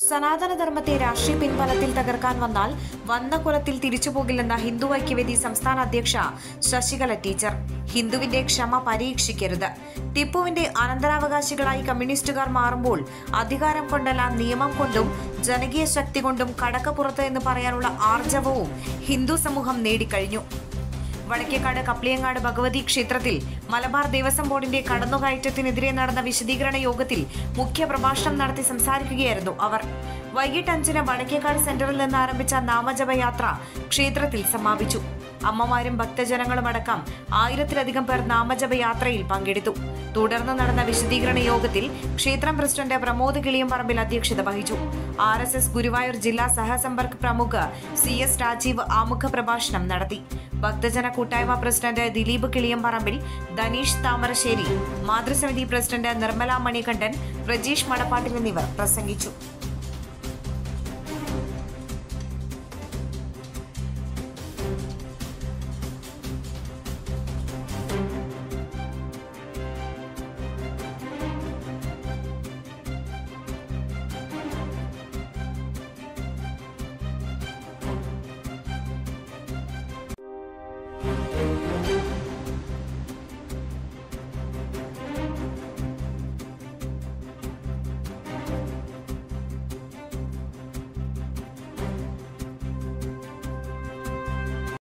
സനാതനധർമ്മത്തെ രാഷ്ട്രീയ പിൻബലത്തിൽ തകർക്കാൻ വന്നാൽ വന്ന കുലത്തിൽ തിരിച്ചുപോകില്ലെന്ന ഹിന്ദു ഐക്യവേദി സംസ്ഥാന അധ്യക്ഷ ശശികല ടീച്ചർ. ഹിന്ദുവിന്റെ ക്ഷമ പരീക്ഷിക്കരുത്. ടിപ്പുവിന്റെ അനന്തരാവകാശികളായി കമ്മ്യൂണിസ്റ്റുകാർ മാറുമ്പോൾ അധികാരം കൊണ്ടല്ല നിയമം കൊണ്ടും ജനകീയ ശക്തി കൊണ്ടും കടക്കപ്പുറത്ത് എന്ന് പറയാനുള്ള ആർജവവും ഹിന്ദു സമൂഹം നേടിക്കഴിഞ്ഞു. വടക്കേക്കാട് കപ്ലിയങ്ങാട് ഭഗവതി ക്ഷേത്രത്തിൽ മലബാർ ദേവസ്വം ബോർഡിന്റെ കടന്നുകയറ്റത്തിനെതിരെ നടന്ന വിശദീകരണ യോഗത്തിൽ മുഖ്യ പ്രഭാഷണം നടത്തി സംസാരിക്കുകയായിരുന്നു അവർ. വൈകിട്ട് അഞ്ചിന് വടക്കേക്കാട് സെന്ററിൽ നിന്ന് ആരംഭിച്ച നാമജപയാത്ര ക്ഷേത്രത്തിൽ സമാപിച്ചു. അമ്മമാരും ഭക്തജനങ്ങളും അടക്കം ആയിരത്തിലധികം പേർ നാമജപയാത്രയിൽ പങ്കെടുത്തു. തുടർന്ന് നടന്ന വിശദീകരണ യോഗത്തിൽ ക്ഷേത്രം പ്രസിഡന്റ് പ്രമോദ് കിളിയംപറമ്പിൽ അധ്യക്ഷത വഹിച്ചു. ആർ എസ് എസ് ഗുരുവായൂർ ജില്ലാ സഹസമ്പർക്ക് പ്രമുഖ സി എസ് രാജീവ് ആമുഖ പ്രഭാഷണം നടത്തി. ഭക്തജന കൂട്ടായ്മ പ്രസിഡന്റ് ദിലീപ് കിളിയംപറമ്പിൽ ധനീഷ് താമരശ്ശേരി മാതൃസമിതി പ്രസിഡന്റ് നിർമ്മല മണികണ്ഠൻ പ്രജീഷ് മടപ്പാട്ടിൽ എന്നിവർ പ്രസംഗിച്ചു.